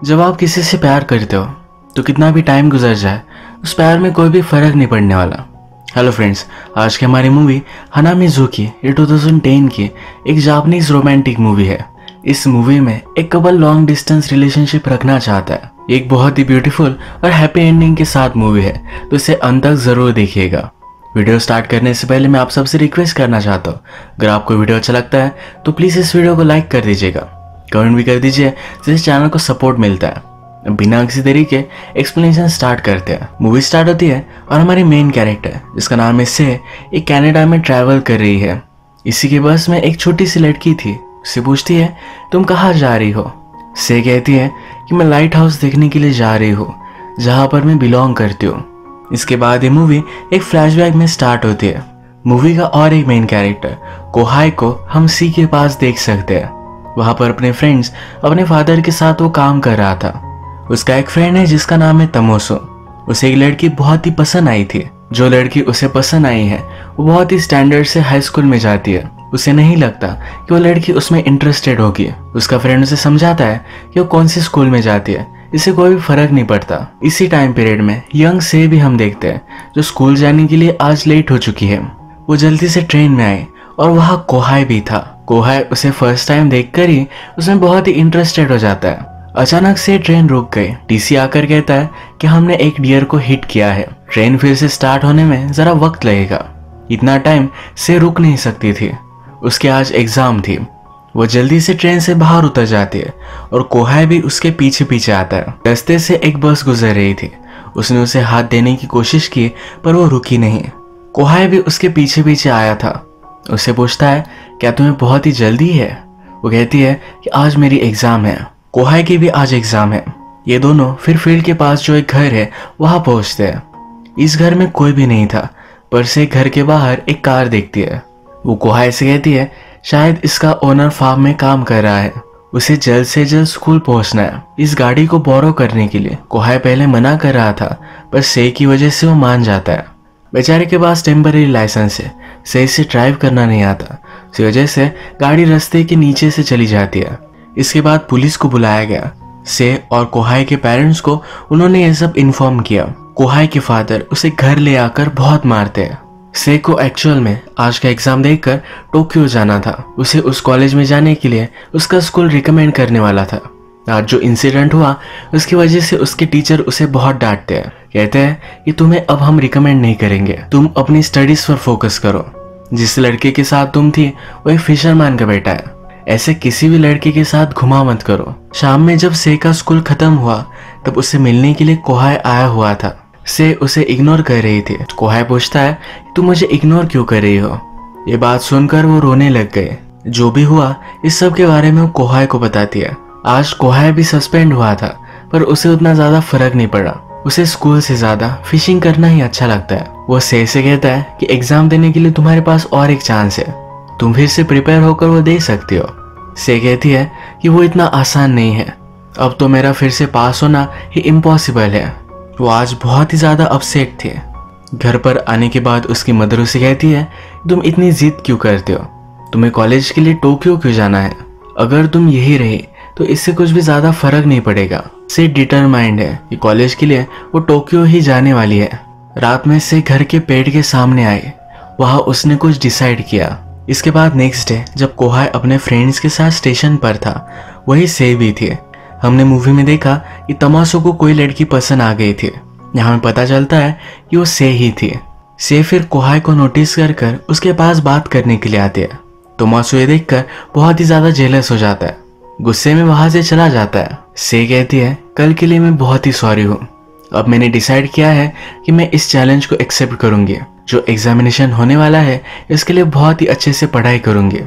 जब आप किसी से प्यार करते हो तो कितना भी टाइम गुजर जाए, उस प्यार में कोई भी फ़र्क नहीं पड़ने वाला। हेलो फ्रेंड्स आज की हमारी मूवी हनामी की ये 2010 की एक जापनीज रोमांटिक मूवी है। इस मूवी में एक कपल लॉन्ग डिस्टेंस रिलेशनशिप रखना चाहता है। एक बहुत ही ब्यूटीफुल और हैप्पी एंडिंग के साथ मूवी है तो इसे अंत तक ज़रूर देखिएगा। वीडियो स्टार्ट करने से पहले मैं आप सबसे रिक्वेस्ट करना चाहता हूँ। अगर आपको वीडियो अच्छा लगता है तो प्लीज़ इस वीडियो को लाइक कर दीजिएगा। कमेंट भी कर दीजिए जिससे चैनल को सपोर्ट मिलता है। बिना किसी तरीके एक्सप्लेनेशन स्टार्ट करते हैं। मूवी स्टार्ट होती है और हमारी मेन कैरेक्टर जिसका नाम है से एक कनाडा में ट्रैवल कर रही है। इसी के बस में एक छोटी सी लड़की थी, उससे पूछती है, तुम कहाँ जा रही हो? से कहती है कि मैं लाइट हाउस देखने के लिए जा रही हूँ, जहाँ पर मैं बिलोंग करती हूँ। इसके बाद ये मूवी एक फ्लैशबैक में स्टार्ट होती है। मूवी का और एक मेन कैरेक्टर कोहाई को हम सी के पास देख सकते हैं। वहाँ पर अपने फ्रेंड्स अपने फादर के साथ वो काम कर रहा था। उसका एक फ्रेंड है जिसका नाम है तमोसो। उसे एक लड़की बहुत ही पसंद आई थी। जो लड़की उसे पसंद आई है, वो बहुत ही स्टैंडर्ड से हाई स्कूल में जाती है। उसे नहीं लगता कि वो लड़की उसमें इंटरेस्टेड होगी। उसका फ्रेंड उसे समझाता है कि वो कौन सी स्कूल में जाती है। इसे कोई भी फ़र्क नहीं पड़ता। इसी टाइम पीरियड में यंग से भी हम देखते हैं, जो स्कूल जाने के लिए आज लेट हो चुकी है। वो जल्दी से ट्रेन में आई और वहाँ कोहाय भी था। कोहाय उसे फ़र्स्ट टाइम देखकर ही उसमें बहुत ही इंटरेस्टेड हो जाता है। अचानक से ट्रेन रुक गई। टीसी आकर कहता है कि हमने एक डियर को हिट किया है। ट्रेन फिर से स्टार्ट होने में जरा वक्त लगेगा। इतना टाइम से रुक नहीं सकती थी। उसके आज एग्ज़ाम थी। वो जल्दी से ट्रेन से बाहर उतर जाती है और कोहाय भी उसके पीछे पीछे आता है। रस्ते से एक बस गुजर रही थी। उसने उसे हाथ देने की कोशिश की, पर वो रुकी नहीं। कोहाय भी उसके पीछे पीछे आया था। उससे पूछता है, क्या तुम्हें बहुत ही जल्दी है? वो कहती है कि, आज मेरी एग्ज़ाम है। कोहाय की भी आज एग्ज़ाम है। ये दोनों फिर फ़ील्ड के पास जो एक घर है, वहाँ पहुँचते हैं। इस घर में कोई भी नहीं था, पर से घर के बाहर एक कार देखती है। वो कोहाय से कहती है, शायद इसका ओनर फार्म में काम कर रहा है। उसे जल्द से जल्द स्कूल पहुँचना है। इस गाड़ी को बोरो करने के लिए। कोहाय पहले मना कर रहा था, पर से की वजह से वो मान जाता है। बेचारे के पास टेम्पररी लाइसेंस है। सही से ड्राइव करना नहीं आता। इस वजह से गाड़ी रास्ते के नीचे से चली जाती है। इसके बाद पुलिस को बुलाया गया। से और कोहाई के पेरेंट्स को उन्होंने ये सब इन्फॉर्म किया। कोहाई के फादर उसे घर ले आकर बहुत मारते हैं। से को एक्चुअल में आज का एग्ज़ाम देकर टोक्यो जाना था। उसे उस कॉलेज में जाने के लिए उसका स्कूल रिकमेंड करने वाला था। आज जो इंसिडेंट हुआ, उसकी वजह से उसके टीचर उसे बहुत डांटते हैं। कहते हैं कि तुम्हें अब हम रिकमेंड नहीं करेंगे। तुम अपनी स्टडीज़ पर फोकस करो। जिस लड़के के साथ तुम थी वो एक फिशरमैन का बेटा है। ऐसे किसी भी लड़के के साथ घुमा मत करो। शाम में जब से का स्कूल खत्म हुआ, तब उसे मिलने के लिए कोहाय आया हुआ था। से उसे इग्नोर कर रही थी। कोहाय पूछता है, तुम मुझे इग्नोर क्यों कर रही हो? ये बात सुनकर वो रोने लग गए। जो भी हुआ, इस सब के बारे में वो कोहाय को बताती है। आज कोहाय भी सस्पेंड हुआ था, पर उसे उतना ज़्यादा फ़र्क नहीं पड़ा। उसे स्कूल से ज़्यादा फिशिंग करना ही अच्छा लगता है। वो से से कहता है कि एग्ज़ाम देने के लिए तुम्हारे पास और एक चांस है। तुम फिर से प्रिपेयर होकर वो दे सकती हो। से कहती है कि वो इतना आसान नहीं है। अब तो मेरा फिर से पास होना ही इम्पॉसिबल है। वो आज बहुत ही ज़्यादा अपसेट थे। घर पर आने के बाद उसकी मदर उसे कहती है, तुम इतनी जिद क्यों करते हो? तुम्हें कॉलेज के लिए टोक्यो क्यों जाना है? अगर तुम यही रहे तो इससे कुछ भी ज़्यादा फ़र्क नहीं पड़ेगा। से डिटरमाइंड है। कि कॉलेज के लिए वो टोक्यो ही जाने वाली है। रात में से घर के पेड़ के सामने आए। वहाँ उसने कुछ डिसाइड किया। इसके बाद नेक्स्ट डे जब कोहाय अपने फ्रेंड्स के साथ स्टेशन पर था, वही से भी थी। हमने मूवी में देखा कि तमाशो को कोई लड़की पसंद आ गई थी। यहाँ पता चलता है कि वो से ही थी। से फिर कोहाय को नोटिस कर कर उसके पास बात करने के लिए आती है। तमाशो ये देखकर बहुत ही ज़्यादा जेलस हो जाता है। गुस्से में वहाँ से चला जाता है। से कहती है, कल के लिए मैं बहुत ही सॉरी हूँ। अब मैंने डिसाइड किया है कि मैं इस चैलेंज को एक्सेप्ट करूँगी। जो एग्जामिनेशन होने वाला है, इसके लिए बहुत ही अच्छे से पढ़ाई करूँगी।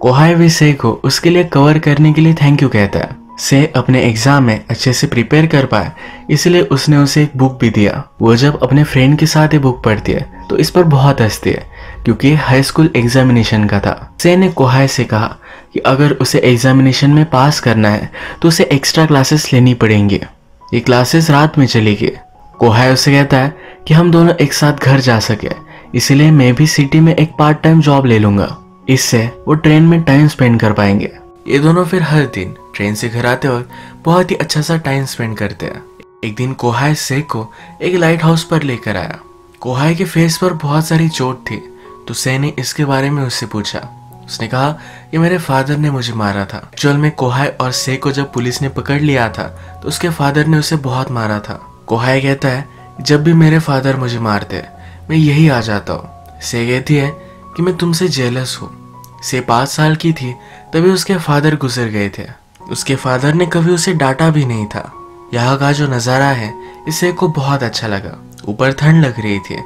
कोहाय भी से को उसके लिए कवर करने के लिए थैंक यू कहता है। से अपने एग्ज़ाम में अच्छे से प्रिपेयर कर पाए, इसलिए उसने उसे एक बुक भी दिया। वो जब अपने फ्रेंड के साथ ये बुक पढ़ती है तो इस पर बहुत हंसती है, क्योंकि हाई स्कूल एग्जामिनेशन का था। से ने कोहाय से कहा कि अगर उसे एग्जामिनेशन में पास करना है तो उसे एक्स्ट्रा क्लासेस लेनी पड़ेंगी। ये क्लासेस रात में चलेगी। कोहाय उसे कहता है कि हम दोनों एक साथ घर जा सके, इसलिए मैं भी सिटी में एक पार्ट टाइम जॉब ले लूँगा। इससे वो ट्रेन में टाइम स्पेंड कर पाएँगे। ये दोनों फिर हर दिन ट्रेन से घर आते वक्त बहुत ही अच्छा सा टाइम स्पेंड करते हैं। एक दिन कोहाय से को एक लाइट हाउस पर लेकर आया। कोहाय के फेस पर बहुत सारी चोट थी तो से ने इसके बारे में उससे पूछा उसने कहा कि मेरे फादर ने मुझे मारा था। एक्चुअल में कोहाय और से को जब पुलिस ने पकड़ लिया था तो उसके फादर ने उसे बहुत मारा था। कोहाय कहता है, जब भी मेरे फादर मुझे मारते, मैं यही आ जाता हूँ। से कहती है कि, मैं तुमसे जेलस हूँ। से पाँच साल की थी, तभी उसके फादर गुजर गए थे। उसके फादर ने कभी उसे डांटा भी नहीं था। यहाँ का जो नज़ारा है, इसे को बहुत अच्छा लगा। ऊपर ठंड लग रही थी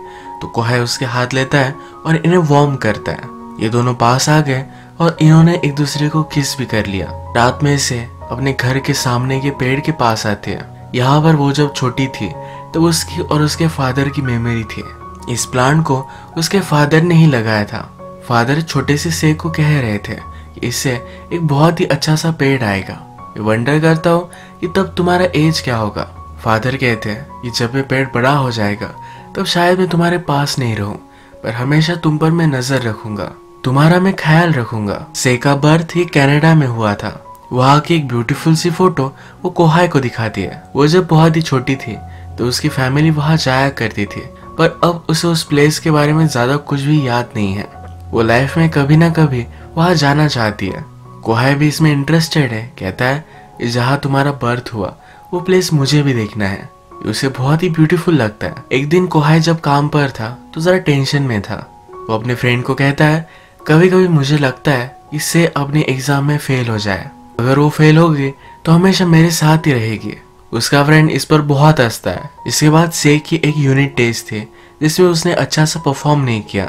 तो कोहाय उसके हाथ लेता है और इन्हें वार्म करता है। ये दोनों पास आ गए और इन्होंने एक दूसरे को किस भी कर लिया। रात में से अपने घर के सामने के पेड़ के पास आते हैं। यहाँ पर वो जब छोटी थी तो उसकी और उसके फादर की मेमोरी थी। इस प्लांट को उसके फादर ने ही लगाया था। फादर छोटे से से को कह रहे थे कि इससे एक बहुत ही अच्छा सा पेड़ आएगा। मैं वंडर करता हूँ कि तब तुम्हारा एज क्या होगा। फादर कहते हैं कि जब ये पेड़ बड़ा हो जाएगा, तब शायद मैं तुम्हारे पास नहीं रहूँ, पर हमेशा तुम पर मैं नज़र रखूँगा। तुम्हारा मैं ख्याल रखूँगा। से का बर्थ ही कनाडा में हुआ था। वहाँ की एक ब्यूटीफुल सी फ़ोटो वो कोहाय को दिखाती है। वो जब बहुत ही छोटी थी तो उसकी फैमिली वहाँ जाया करती थी। पर अब उसे उस प्लेस के बारे में ज़्यादा कुछ भी याद नहीं है। वो लाइफ में कभी ना कभी वहाँ जाना चाहती है। कोहाय भी इसमें इंटरेस्टेड है, कहता है जहाँ तुम्हारा बर्थ हुआ, वो प्लेस मुझे भी देखना है। उसे बहुत ही ब्यूटीफुल लगता है। एक दिन कोहाय जब काम पर था तो जरा टेंशन में था। वो अपने फ्रेंड को कहता है कभी कभी मुझे लगता है इससे अपने एग्ज़ाम में फेल हो जाए। अगर वो फेल होगी तो हमेशा मेरे साथ ही रहेगी। उसका फ्रेंड इस पर बहुत हंसता है। इसके बाद से की एक यूनिट टेस्ट थी, जिसमें उसने अच्छा सा परफॉर्म नहीं किया।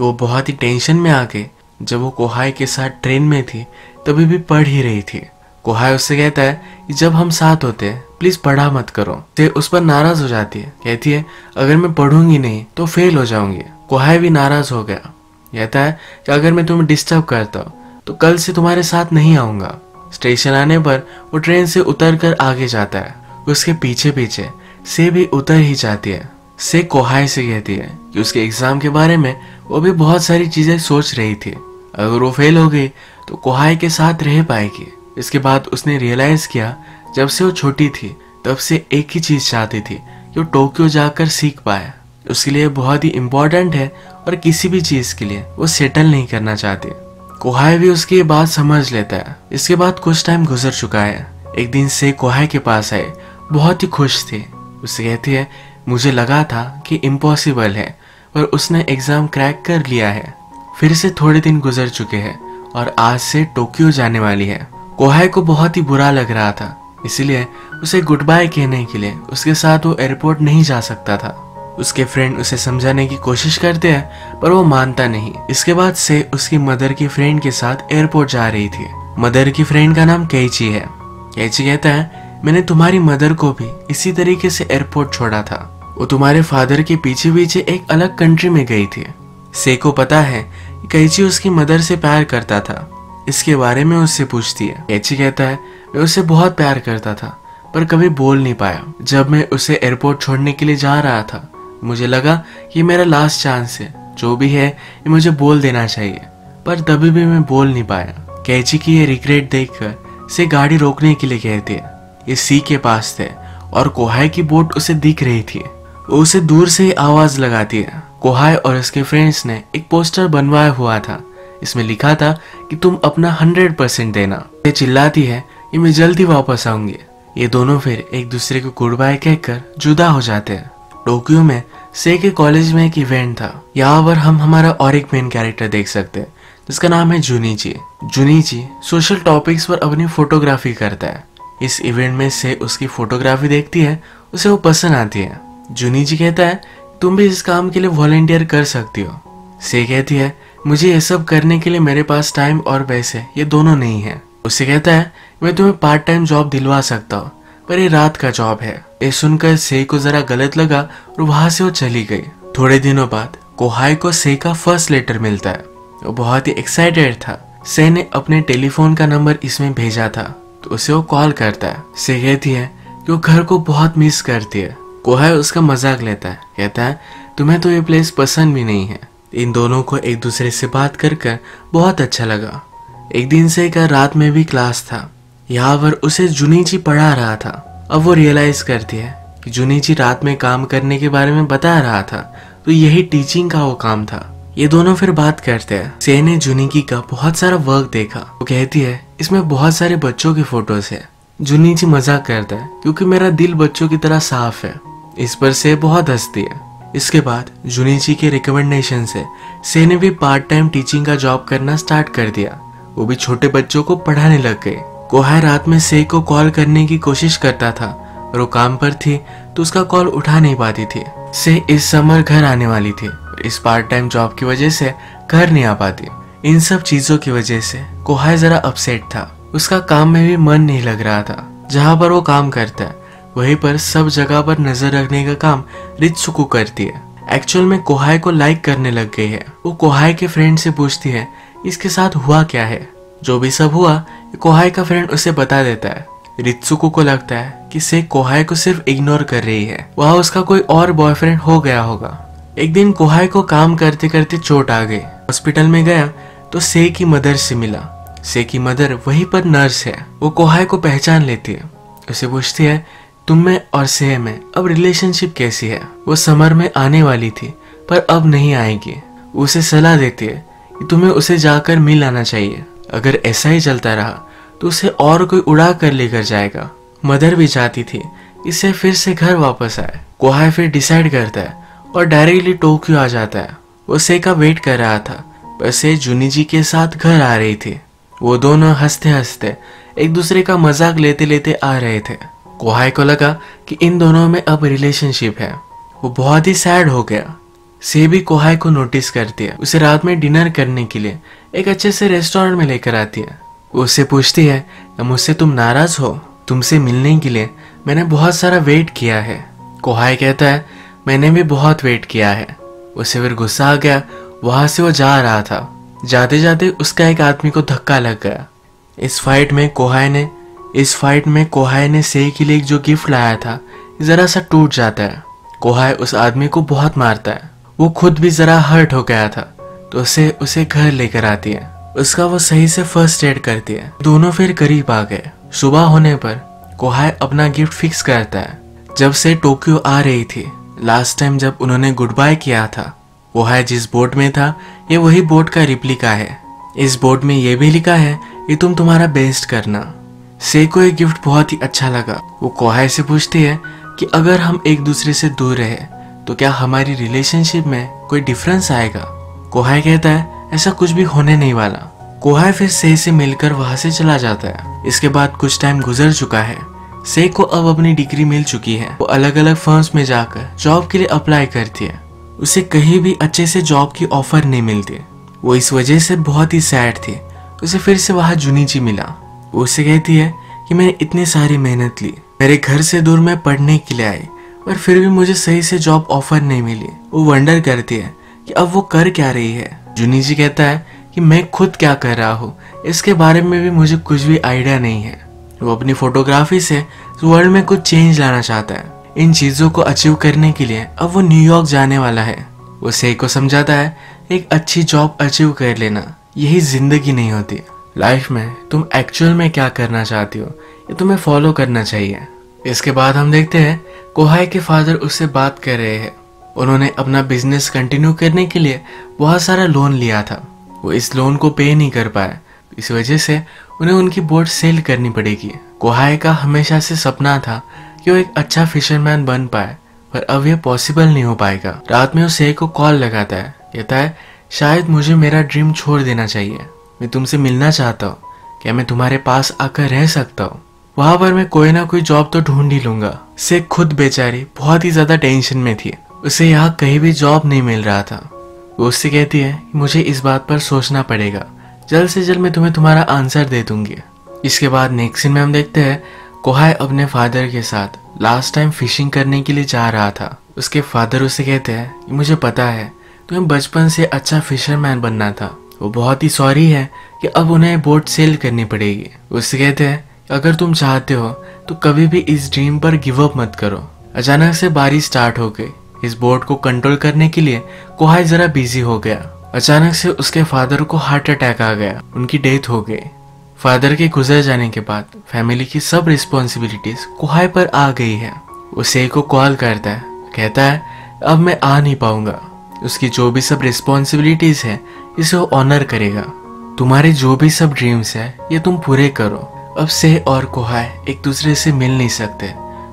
वो बहुत ही टेंशन में आ गई। जब वो कोहाय के साथ ट्रेन में थी, तभी भी पढ़ ही रही थी। कोहाय उससे कहता है कि जब हम साथ होते प्लीज़ पढ़ा मत करो। ते उस पर नाराज़ हो जाती है। कहती है, अगर मैं पढ़ूँगी नहीं तो फेल हो जाऊँगी। कोहाय भी नाराज़ हो गया। कहता है कि अगर मैं तुम्हें डिस्टर्ब करता हूँ तो कल से तुम्हारे साथ नहीं आऊँगा। स्टेशन आने पर वो ट्रेन से उतर कर आगे जाता है। उसके पीछे पीछे से भी उतर ही जाती है। से कोहाय से कहती है कि उसके एग्ज़ाम के बारे में वो भी बहुत सारी चीज़ें सोच रही थी। अगर वो फेल हो गई तो कोहाय के साथ रह पाएगी। इसके बाद उसने रियलाइज़ किया, जब से वो छोटी थी, तब से एक ही चीज़ चाहती थी कि वो टोक्यो जाकर सीख पाए। उसके लिए बहुत ही इम्पोर्टेंट है और किसी भी चीज़ के लिए वो सेटल नहीं करना चाहती। कोहाय भी उसकी ये बात समझ लेता है। इसके बाद कुछ टाइम गुजर चुका है। एक दिन से कोहाय के पास आए। बहुत ही खुश थे। उसे कहती है, मुझे लगा था कि इम्पॉसिबल है, पर उसने एग्ज़ाम क्रैक कर लिया है। फिर से थोड़े दिन गुजर चुके हैं और आज से टोक्यो जाने वाली है। कोहाय को बहुत ही बुरा लग रहा था। इसलिए उसे गुड बाय कहने के लिए उसके साथ वो एयरपोर्ट नहीं जा सकता था। उसके फ्रेंड उसे समझाने की कोशिश करते हैं, पर वो मानता नहीं। इसके बाद से उसकी मदर की फ्रेंड के साथ एयरपोर्ट जा रही थी। मदर की फ्रेंड का नाम कैची है। कैची कहता है, मैंने तुम्हारी मदर को भी इसी तरीके से एयरपोर्ट छोड़ा था। वो तुम्हारे फादर के पीछे पीछे एक अलग कंट्री में गई थी। से को पता है कैची उसकी मदर से प्यार करता था। इसके बारे में उससे पूछती है। कैची कहता है, मैं उससे बहुत प्यार करता था, पर कभी बोल नहीं पाया। जब मैं उसे एयरपोर्ट छोड़ने के लिए जा रहा था मुझे लगा कि मेरा लास्ट चांस है। जो भी है, ये मुझे बोल देना चाहिए। पर तभी भी मैं बोल नहीं पाया। कैची की ये रिग्रेट देखकर से गाड़ी रोकने के लिए कहती ये सी के पास थे और कोहाय की बोट उसे दिख रही थी। वो उसे दूर से ही आवाज़ लगाती है। कोहाय और उसके फ्रेंड्स ने एक पोस्टर बनवाया हुआ था। इसमें लिखा था कि तुम अपना हंड्रेड परसेंट देना। ये चिल्लाती है कि मैं जल्दी वापस आऊँगी। ये दोनों फिर एक दूसरे को गुड बाय कहकर जुदा हो जाते हैं। टोक्यो में से के कॉलेज में एक इवेंट था। यहाँ पर हम हमारा और एक मेन कैरेक्टर देख सकते हैं, जिसका नाम है जुनीची। जुनीची सोशल टॉपिक्स पर अपनी फोटोग्राफी करता है। इस इवेंट में से उसकी फोटोग्राफी देखती है, उसे वो पसंद आती है। जुनीची कहता है, तुम भी इस काम के लिए वॉलेंटियर कर सकती हो। से कहती है, मुझे ये सब करने के लिए मेरे पास टाइम और पैसे, ये दोनों नहीं है। उसे कहता है, मैं तुम्हें पार्ट टाइम जॉब दिलवा सकता हूँ। पर ये रात का जॉब है। ये सुनकर से को जरा गलत लगा और वहाँ से वो चली गई। थोड़े दिनों बाद कोहाई को से का फ़र्स्ट लेटर मिलता है। वो बहुत ही एक्साइटेड था। से ने अपने टेलीफोन का नंबर इसमें भेजा था तो उसे वो कॉल करता है। से कहती है कि वो घर को बहुत मिस करती है। कोहाई उसका मज़ाक लेता है, कहता है, तुम्हें तो ये प्लेस पसंद भी नहीं है। इन दोनों को एक दूसरे से बात कर कर बहुत अच्छा लगा। एक दिन से का रात में भी क्लास था। यहाँ पर उसे जुनीची पढ़ा रहा था। अब वो रियलाइज़ करती है कि जुनीची रात में काम करने के बारे में बता रहा था। तो यही टीचिंग का वो काम था। ये दोनों फिर बात करते हैं। से ने जुनीकी का बहुत सारा वर्क देखा। वो कहती है, इसमें बहुत सारे बच्चों के फ़ोटोज़ है। जुनीची मज़ाक करता है, क्योंकि मेरा दिल बच्चों की तरह साफ़ है। इस पर से बहुत हंसती है। इसके बाद जुनीची के रिकमेंडेशन से से ने भी पार्ट टाइम टीचिंग का जॉब करना स्टार्ट कर दिया। वो भी छोटे बच्चों को पढ़ाने लग गए। कोहाय रात में से को कॉल करने की कोशिश करता था। और वो काम पर थी तो उसका कॉल उठा नहीं पाती थी। से इस समर घर आने वाली थी। इस पार्ट टाइम जॉब की वजह से घर नहीं आ पाती। इन सब चीज़ों की वजह से कोहाय जरा अपसेट था। उसका काम में भी मन नहीं लग रहा था। जहाँ पर वो काम करता है, वहीं पर सब जगह पर नज़र रखने का काम रित्सुकु करती है। एक्चुअल में कोहाय को लाइक करने लग गई है। वो कोहाय के फ्रेंड से पूछती है, इसके साथ हुआ क्या है? जो भी सब हुआ कोहाय का फ्रेंड उसे बता देता है। रित्सुको को लगता है कि से कोहाय को सिर्फ़ इग्नोर कर रही है। वह उसका कोई और बॉयफ्रेंड हो गया होगा। एक दिन कोहाय को काम करते करते चोट आ गई। हॉस्पिटल में गया तो से की मदर से मिला। से की मदर वहीं पर नर्स है। वो कोहाय को पहचान लेती है। उसे पूछती है, तुम में और से में अब रिलेशनशिप कैसी है? वो समर में आने वाली थी, पर अब नहीं आएगी। उसे सलाह देती है कि तुम्हें उसे जाकर मिल आना चाहिए। अगर ऐसा ही चलता रहा तो उसे और कोई उड़ा कर लेकर जाएगा। मदर भी चाहती थी, इसे फिर से घर वापस आए। कोहाय फिर डिसाइड करता है और डायरेक्टली टोक्यो आ जाता है। वो से का वेट कर रहा था, पर से जुनी जी के साथ घर आ रही थी। वो दोनों हँसते हँसते एक दूसरे का मज़ाक लेते लेते आ रहे थे। कोहाय को लगा कि इन दोनों में अब रिलेशनशिप है। वो बहुत ही सैड हो गया। से भी कोहाय को नोटिस करती है। उसे रात में डिनर करने के लिए एक अच्छे से रेस्टोरेंट में लेकर आती है। वो पूछती है मुझसे तुम नाराज़ हो? तुमसे मिलने के लिए मैंने बहुत सारा वेट किया है। कोहाय कहता है, मैंने भी बहुत वेट किया है। उसे फिर गुस्सा आ गया। वहाँ से वो जा रहा था। जाते जाते उसका एक आदमी को धक्का लग गया। इस फाइट में कोहाय ने, इस फाइट में कोहाय ने से के लिए जो गिफ्ट लाया था, जरा सा टूट जाता है। कोहाय उस आदमी को बहुत मारता है। वो खुद भी जरा हर्ट हो गया था तो उसे उसे घर लेकर आती है। उसका वो सही से फ़र्स्ट एड करती है। दोनों फिर करीब आ गए। सुबह होने पर कोहाय अपना गिफ्ट फिक्स करता है। जब से टोक्यो आ रही थी लास्ट टाइम जब उन्होंने गुड बाय किया था, कोहाय जिस बोट में था, ये वही बोट का रिप्लिका है। इस बोट में ये भी लिखा है कि तुम तुम्हारा बेस्ट करना। से को ये गिफ्ट बहुत ही अच्छा लगा। वो कोहाय से पूछती है कि अगर हम एक दूसरे से दूर रहे तो क्या हमारी रिलेशनशिप में कोई डिफरेंस आएगा? कोहाय कहता है, ऐसा कुछ भी होने नहीं वाला। कोहाय फिर से से मिलकर वहाँ से चला जाता है। इसके बाद कुछ टाइम गुजर चुका है। से को अब अपनी डिग्री मिल चुकी है। वो अलग अलग फर्म्स में जाकर जॉब के लिए अप्लाई करती है। उसे कहीं भी अच्छे से जॉब की ऑफ़र नहीं मिलती। वो इस वजह से बहुत ही सैड थी। उसे फिर से वहाँ जुनीची मिला। वो उसे कहती है कि, मैंने इतनी सारी मेहनत ली। मेरे घर से दूर मैं पढ़ने के लिए आई। पर फिर भी मुझे सही से जॉब ऑफ़र नहीं मिली। वो वंडर करती है कि अब वो कर क्या रही है। जुनी जी कहता है कि मैं खुद क्या कर रहा हूँ, इसके बारे में भी मुझे कुछ भी आइडिया नहीं है। वो अपनी फोटोग्राफी से वर्ल्ड में कुछ चेंज लाना चाहता है। इन चीज़ों को अचीव करने के लिए अब वो न्यूयॉर्क जाने वाला है। वो सही को समझाता है, एक अच्छी जॉब अचीव कर लेना, यही ज़िंदगी नहीं होती। लाइफ में तुम एक्चुअल में क्या करना चाहती हो, ये तुम्हें फॉलो करना चाहिए। इसके बाद हम देखते हैं कोहाय के फादर उससे बात कर रहे हैं। उन्होंने अपना बिज़नेस कंटिन्यू करने के लिए बहुत सारा लोन लिया था। वो इस लोन को पे नहीं कर पाए। इस वजह से उन्हें उनकी बोट सेल करनी पड़ेगी। कोहाय का हमेशा से सपना था कि वो एक अच्छा फिशरमैन बन पाए, पर अब यह पॉसिबल नहीं हो पाएगा। रात में उसे को कॉल लगाता है। कहता है, शायद मुझे मेरा ड्रीम छोड़ देना चाहिए। मैं तुमसे मिलना चाहता हूँ। क्या मैं तुम्हारे पास आकर रह सकता हूँ? वहाँ पर मैं कोई ना कोई जॉब तो ढूंढ ही लूँगा। से खुद बेचारी बहुत ही ज़्यादा टेंशन में थी। उसे यहाँ कहीं भी जॉब नहीं मिल रहा था। वो उससे कहती है मुझे इस बात पर सोचना पड़ेगा। जल्द से जल्द मैं तुम्हें तुम्हारा आंसर दे दूँगी। इसके बाद नेक्स्ट सीन में हम देखते हैं, कोहाय अपने फादर के साथ लास्ट टाइम फिशिंग करने के लिए जा रहा था। उसके फादर उसे कहते हैं मुझे पता है, तुम्हें बचपन से अच्छा फिशरमैन बनना था। वो बहुत ही सॉरी है कि अब उन्हें बोट सेल करनी पड़ेगी। उससे कहते हैं अगर तुम चाहते हो तो कभी भी इस ड्रीम पर गिव अप मत करो। अचानक से बारिश स्टार्ट हो गई। इस बोट को कंट्रोल करने के लिए कोहाय जरा बिज़ी हो गया। अचानक से उसके फादर को हार्ट अटैक आ गया। उनकी डेथ हो गई। फादर के गुजर जाने के बाद फैमिली की सब रिस्पॉन्सिबिलिटीज कुहाय पर आ गई है। वो से को कॉल करता है। कहता है, अब मैं आ नहीं पाऊँगा। उसकी जो भी सब रिस्पॉन्सिबिलिटीज है, इसे वो ऑनर करेगा। तुम्हारे जो भी सब ड्रीम्स है, ये तुम पूरे करो। अब से और कोहाय एक दूसरे से मिल नहीं सकते।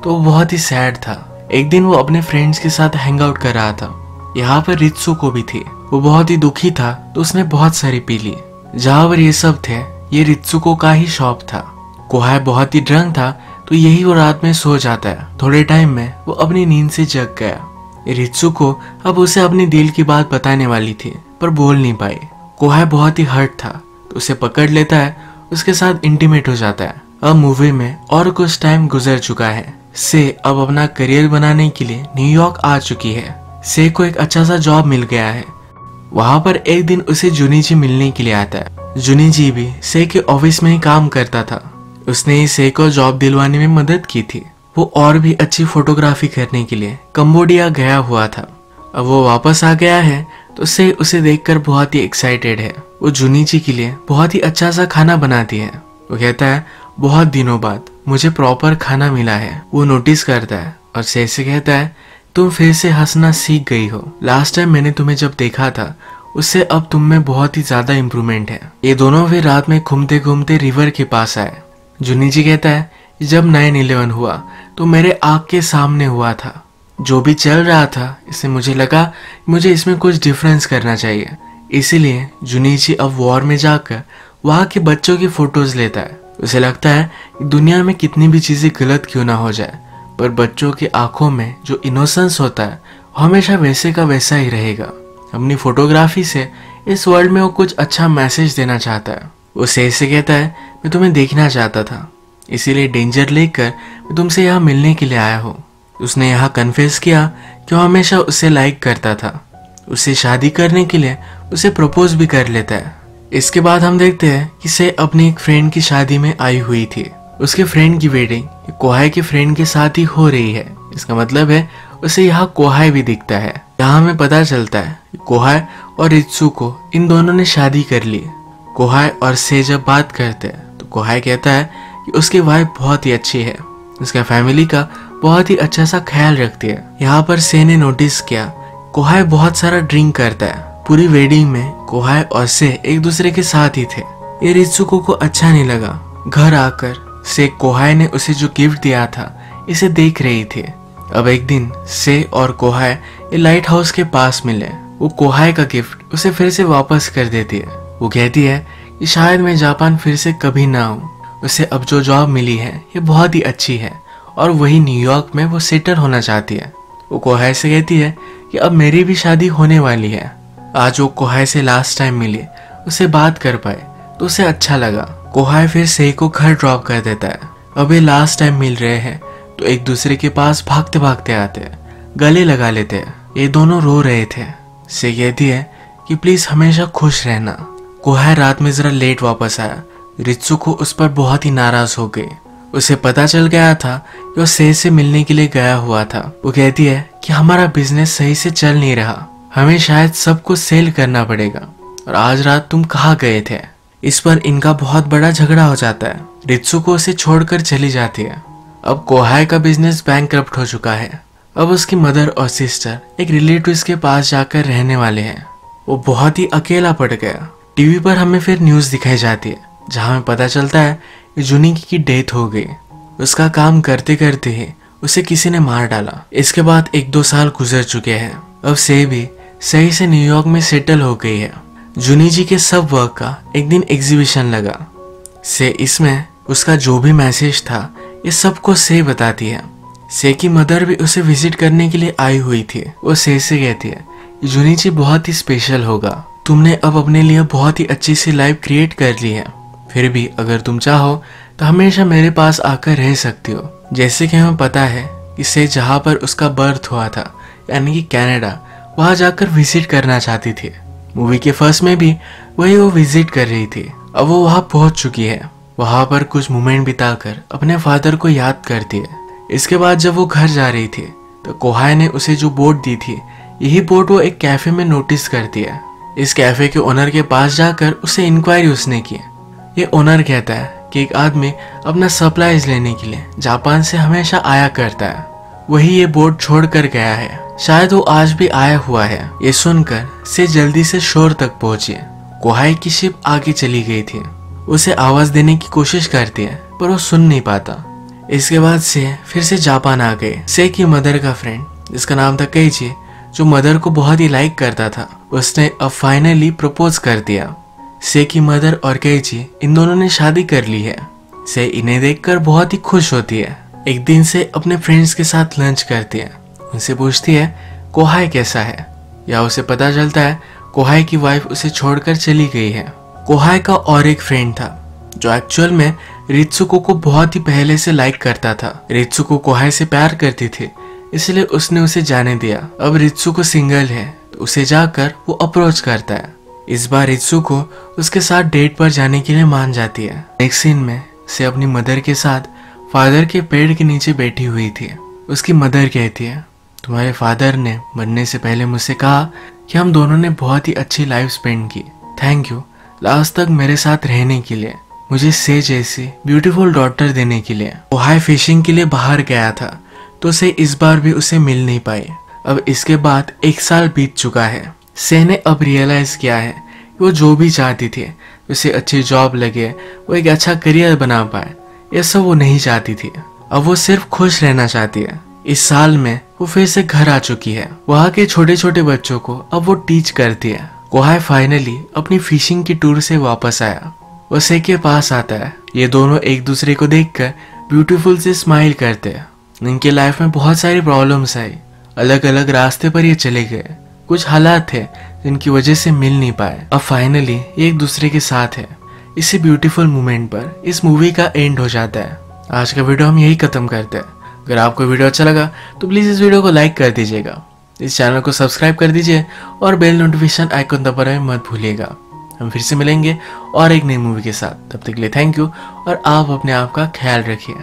तो वो बहुत ही सैड था। एक दिन वो अपने फ्रेंड्स के साथ हैंग आउट कर रहा था। यहाँ पर रित्सु को भी थी। वो बहुत ही दुखी था तो उसने बहुत सारी पी ली। जहाँ पर ये सब थे, ये रित्सुको का ही शॉप था। कोहाय बहुत ही ड्रंक था तो यही वो रात में सो जाता है। थोड़े टाइम में वो अपनी नींद से जग गया। रित्सुको अब उसे अपनी दिल की बात बताने वाली थी, पर बोल नहीं पाई। कोहाय बहुत ही हर्ट था तो उसे पकड़ लेता है उसके साथ इंटीमेट हो जाता है। अब मूवी में और कुछ टाइम गुजर चुका है। से अब अपना करियर बनाने के लिए न्यूयॉर्क आ चुकी है। से को एक अच्छा सा जॉब मिल गया है। वहाँ पर एक दिन उसे जुनी जी मिलने के लिए आता है। जुनी जी भी से के ऑफ़िस में ही काम करता था। उसने ही से को जॉब दिलवाने में मदद की थी। वो और भी अच्छी फोटोग्राफी करने के लिए कम्बोडिया गया हुआ था। अब वो वापस आ गया है तो से उसे देखकर बहुत ही एक्साइटेड है। वो जुनी जी के लिए बहुत ही अच्छा सा खाना बनाती है। वो कहता है, बहुत दिनों बाद मुझे प्रॉपर खाना मिला है। वो नोटिस करता है और से से कहता है, तुम फिर से हंसना सीख गई हो। लास्ट टाइम मैंने तुम्हें जब देखा था, उससे अब तुम में बहुत ही ज़्यादा इम्प्रूवमेंट है। ये दोनों फिर रात में घूमते घूमते रिवर के पास आए। जुनी जी कहता है, जब नाइन इलेवन हुआ तो मेरे आग के सामने हुआ था। जो भी चल रहा था, इससे मुझे लगा मुझे इसमें कुछ डिफरेंस करना चाहिए। इसीलिए जुनीची अब वॉर में जाकर वहाँ के बच्चों की फ़ोटोज़ लेता है। उसे लगता है कि दुनिया में कितनी भी चीज़ें गलत क्यों ना हो जाए, पर बच्चों की आँखों में जो इनोसेंस होता है हमेशा वैसे का वैसा ही रहेगा। अपनी फोटोग्राफी से इस वर्ल्ड में वो कुछ अच्छा मैसेज देना चाहता है। वो सही से कहता है, मैं तुम्हें देखना चाहता था, इसीलिए डेंजर लेकर मैं तुमसे यहाँ मिलने के लिए आया हूँ। उसने यहाँ कन्फेस किया कि वो हमेशा उसे लाइक करता था। उससे शादी करने के लिए उसे प्रपोज भी कर लेता है। इसके बाद हम देखते हैं कि से अपनी एक फ्रेंड की शादी में आई हुई थी। उसके फ्रेंड की वेडिंग कोहाय के फ्रेंड के साथ ही हो रही है। इसका मतलब है उसे यहाँ कोहाय भी दिखता है। यहाँ हमें पता चलता है कोहाय और रित्सु को इन दोनों ने शादी कर ली। कोहाय और से जब बात करते हैं। तो कोहाय कहता है कि उसकी वाइफ बहुत ही अच्छी है। उसका फैमिली का बहुत ही अच्छा सा ख्याल रखती है। यहाँ पर से ने नोटिस किया, कोहाय बहुत सारा ड्रिंक करता है। पूरी वेडिंग में कोहाय और से एक दूसरे के साथ ही थे। ये रित्सुको को अच्छा नहीं लगा। घर आकर से कोहाय ने उसे जो गिफ्ट दिया था, इसे देख रही थी। अब एक दिन से और कोहाय लाइट हाउस के पास मिले। वो कोहाय का गिफ्ट उसे फिर से वापस कर देती है। वो कहती है कि शायद मैं जापान फिर से कभी ना आऊँ। उसे अब जो जॉब मिली है, ये बहुत ही अच्छी है। और वही न्यूयॉर्क में वो सेटल होना चाहती है। वो कोहाय से कहती है कि अब मेरी भी शादी होने वाली है। आज वो कोहाय से लास्ट टाइम मिली, उसे बात कर पाए तो उसे अच्छा लगा। कोहाय फिर से को घर ड्रॉप कर देता है। अब ये लास्ट टाइम मिल रहे हैं तो एक दूसरे के पास भागते भागते आते हैं, गले लगा लेते हैं। ये दोनों रो रहे थे। से कहती है कि प्लीज़ हमेशा खुश रहना। कोहाय रात में जरा लेट वापस आया। रित्सु को उस पर बहुत ही नाराज़ हो गई। उसे पता चल गया था कि वो से से मिलने के लिए गया हुआ था। वो कहती है कि हमारा बिज़नेस सही से चल नहीं रहा। हमें शायद सब कुछ सेल करना पड़ेगा। और आज रात तुम कहाँ गए थे? इस पर इनका बहुत बड़ा झगड़ा हो जाता है। रित्सु को उसे छोड़कर चली जाती है। अब कोहाय का बिज़नेस बैंक हो चुका है। अब उसकी मदर और सिस्टर एक रिलेटिव के पास जाकर रहने वाले हैं। वो बहुत ही अकेला पड़ गया। टीवी पर हमें फिर न्यूज़ दिखाई जाती है, जहाँ हमें पता चलता है कि जुनी की डेथ हो गई। उसका काम करते करते ही उसे किसी ने मार डाला। इसके बाद एक दो साल गुजर चुके हैं। अब से भी सही से न्यूयॉर्क में सेटल हो गई है। जुनी जी के सब वर्क का एक दिन एग्जीबिशन लगा। से इसमें उसका जो भी मैसेज था, ये सबको से बताती है। से की मदर भी उसे विज़िट करने के लिए आई हुई थी। वो से से कहती है, जुनी जी बहुत ही स्पेशल होगा। तुमने अब अपने लिए बहुत ही अच्छी सी लाइफ क्रिएट कर ली है। फिर भी अगर तुम चाहो तो हमेशा मेरे पास आकर रह सकती हो। जैसे कि हमें पता है कि से जहाँ पर उसका बर्थ हुआ था, यानी कि कनाडा, वहाँ जाकर विज़िट करना चाहती थी। मूवी के फ़र्स्ट में भी वही वो विज़िट कर रही थी। अब वो वहाँ पहुँच चुकी है। वहाँ पर कुछ मोमेंट बिताकर अपने फादर को याद करती है। इसके बाद जब वो घर जा रही थी तो कोहाय ने उसे जो बोट दी थी, यही बोट वो एक कैफ़े में नोटिस करती है। इस कैफ़े के ओनर के पास जाकर उसे इंक्वायरी उसने की। ये ओनर कहता है कि एक आदमी अपना सप्लाईज लेने के लिए जापान से हमेशा आया करता है। वही ये बोट छोड़ कर गया है। शायद वो आज भी आया हुआ है। ये सुनकर से जल्दी से शोर तक पहुँचे। कोहाई की शिप आगे चली गई थी। उसे आवाज़ देने की कोशिश करती है, पर वो सुन नहीं पाता। इसके बाद से फिर से जापान आ गए से की मदर का फ्रेंड जिसका नाम था कईची जो मदर को बहुत ही लाइक करता था, उसने अब फाइनली प्रपोज कर दिया। से की मदर और कैची इन दोनों ने शादी कर ली है। से इन्हें देखकर बहुत ही खुश होती है। एक दिन से अपने फ्रेंड्स के साथ लंच करती है। उनसे पूछती है कोहाई कैसा है? या उसे पता चलता है कोहाई की वाइफ उसे छोड़कर चली गई है। कोहाई का और एक फ्रेंड था, जो एक्चुअल में रित्सुको को बहुत ही पहले से लाइक करता था। रित्सुको कोहाई से प्यार करती थी, इसलिए उसने उसे जाने दिया। अब रित्सुको सिंगल है तो उसे जाकर वो अप्रोच करता है। इस बार रित्सु को उसके साथ डेट पर जाने के लिए मान जाती है। नेक्स्ट सीन में से अपनी मदर के साथ फादर के पेड़ के नीचे बैठी हुई थी। उसकी मदर कहती है, तुम्हारे फादर ने मरने से पहले मुझसे कहा कि हम दोनों ने बहुत ही अच्छी लाइफ स्पेंड की। Thank you. लास्ट तक मेरे साथ रहने के लिए, मुझे से जैसी ब्यूटीफुल डॉटर देने के लिए। वो हाई फिशिंग के लिए बाहर गया था तो से इस बार भी उसे मिल नहीं पाई। अब इसके बाद एक साल बीत चुका है। से ने अब रियलाइज़ किया है कि वो जो भी चाहती थी, उसे अच्छी जॉब लगे, वो एक अच्छा करियर बना पाए, ये सब वो नहीं चाहती थी। अब वो सिर्फ़ खुश रहना चाहती है। इस साल में वो फिर से घर आ चुकी है। वहाँ के छोटे छोटे बच्चों को अब वो टीच करती है। कोहाय फाइनली अपनी फिशिंग की टूर से वापस आया। वो से के पास आता है। ये दोनों एक दूसरे को देखकर ब्यूटीफुल से स्माइल करते हैं। इनके लाइफ में बहुत सारी प्रॉब्लम्स आई। अलग अलग रास्ते पर ये चले गए। कुछ हालात थे जिनकी वजह से मिल नहीं पाए। अब फाइनली एक दूसरे के साथ है। इसी ब्यूटीफुल मोमेंट पर इस मूवी का एंड हो जाता है। आज का वीडियो हम यही खत्म करते हैं। अगर आपको वीडियो अच्छा लगा तो प्लीज़ इस वीडियो को लाइक कर दीजिएगा। इस चैनल को सब्सक्राइब कर दीजिए और बेल नोटिफिकेशन आइकन दबाना मत भूलिएगा। हम फिर से मिलेंगे और एक नई मूवी के साथ। तब तक के लिए थैंक यू और आप अपने आप का ख्याल रखिए।